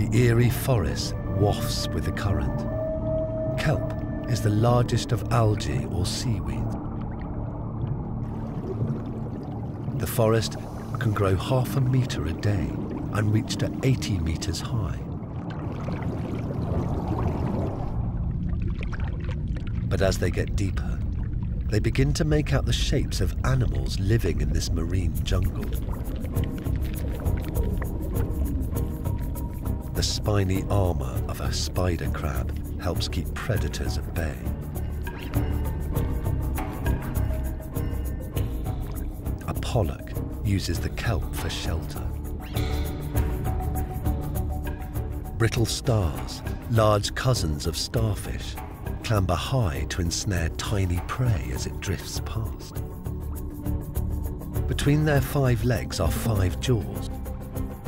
The eerie forest wafts with the current. Kelp is the largest of algae or seaweed. The forest can grow half a metre a day and reach to 80 metres high. But as they get deeper, they begin to make out the shapes of animals living in this marine jungle. The spiny armour of a spider crab helps keep predators at bay. A pollock uses the kelp for shelter. Brittle stars, large cousins of starfish, clamber high to ensnare tiny prey as it drifts past. Between their five legs are five jaws,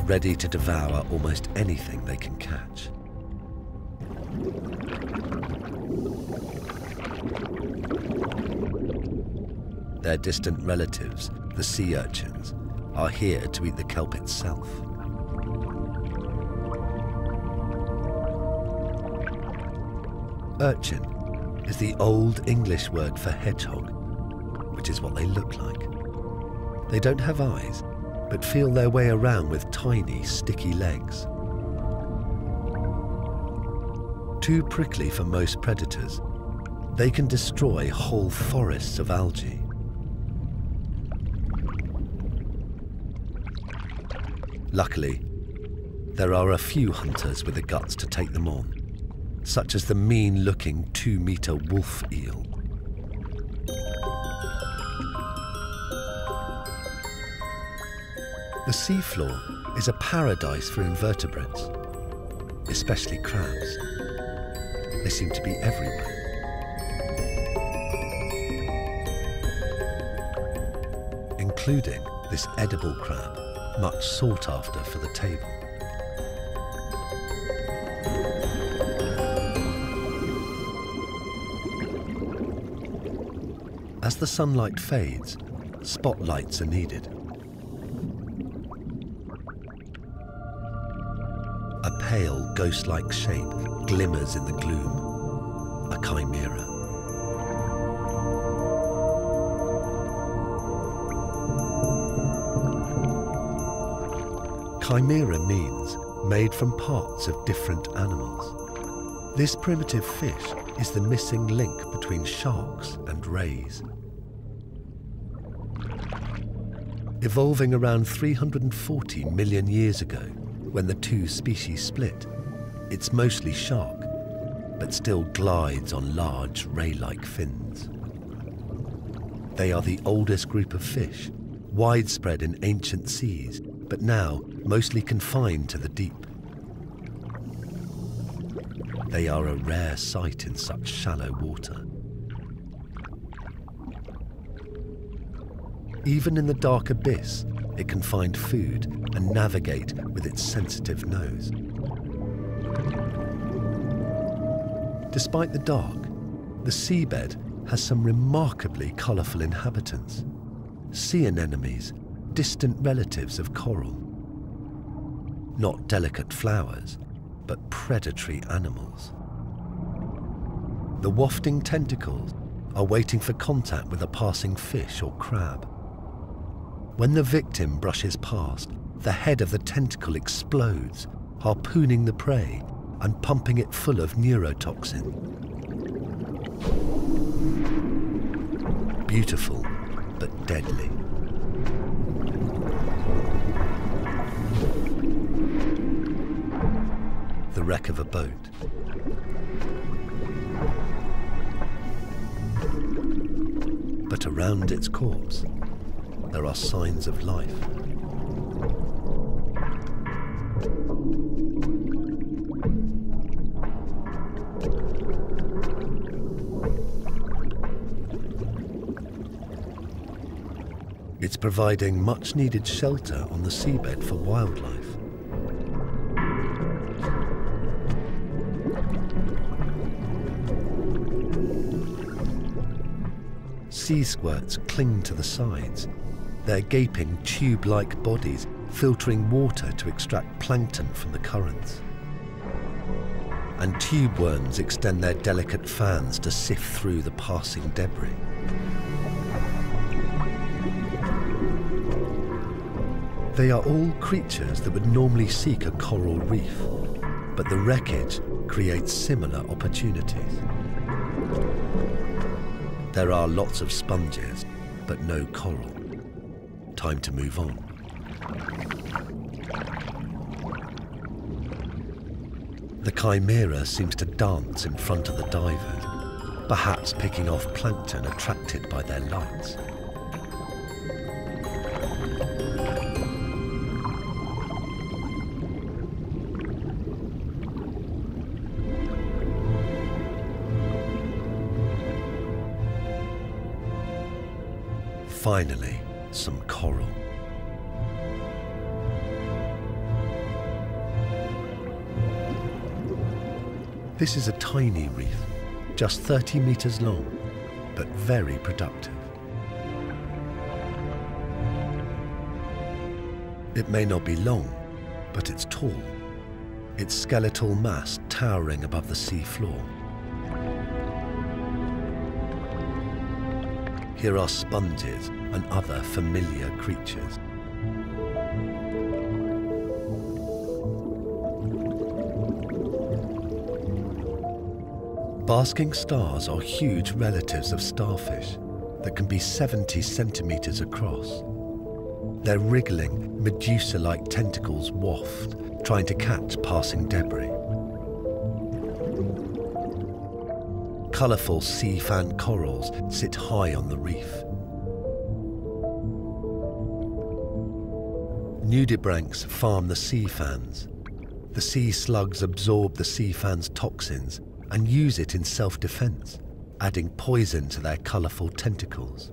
ready to devour almost anything they can catch. Their distant relatives, the sea urchins, are here to eat the kelp itself. Urchin is the old English word for hedgehog, which is what they look like. They don't have eyes, but feel their way around with tiny, sticky legs. Too prickly for most predators, they can destroy whole forests of algae. Luckily, there are a few hunters with the guts to take them on, such as the mean-looking two-metre wolf eel. The seafloor is a paradise for invertebrates, especially crabs. They seem to be everywhere. Including this edible crab, much sought after for the table. As the sunlight fades, spotlights are needed. Pale, ghost-like shape glimmers in the gloom. A chimera. Chimera means made from parts of different animals. This primitive fish is the missing link between sharks and rays. Evolving around 340 million years ago, when the two species split, it's mostly shark, but still glides on large ray-like fins. They are the oldest group of fish, widespread in ancient seas, but now mostly confined to the deep. They are a rare sight in such shallow water. Even in the dark abyss, it can find food and navigate with its sensitive nose. Despite the dark, the seabed has some remarkably colourful inhabitants. Sea anemones, distant relatives of coral. Not delicate flowers, but predatory animals. The wafting tentacles are waiting for contact with a passing fish or crab. When the victim brushes past, the head of the tentacle explodes, harpooning the prey and pumping it full of neurotoxin. Beautiful, but deadly. The wreck of a boat. But around its corpse, there are signs of life. It's providing much needed shelter on the seabed for wildlife. Sea squirts cling to the sides, their gaping tube-like bodies filtering water to extract plankton from the currents. and tube worms extend their delicate fans to sift through the passing debris. They are all creatures that would normally seek a coral reef, but the wreckage creates similar opportunities. There are lots of sponges, but no coral. Time to move on. The chimera seems to dance in front of the divers, perhaps picking off plankton attracted by their lights. Finally, some coral. This is a tiny reef, just 30 metres long, but very productive. It may not be long, but it's tall, its skeletal mass towering above the sea floor. Here are sponges and other familiar creatures. Basket stars are huge relatives of starfish that can be 70 centimetres across. Their wriggling, Medusa-like tentacles waft, trying to catch passing debris. Colourful sea fan corals sit high on the reef. Nudibranchs farm the sea fans. The sea slugs absorb the sea fan's toxins and use it in self-defense, adding poison to their colourful tentacles.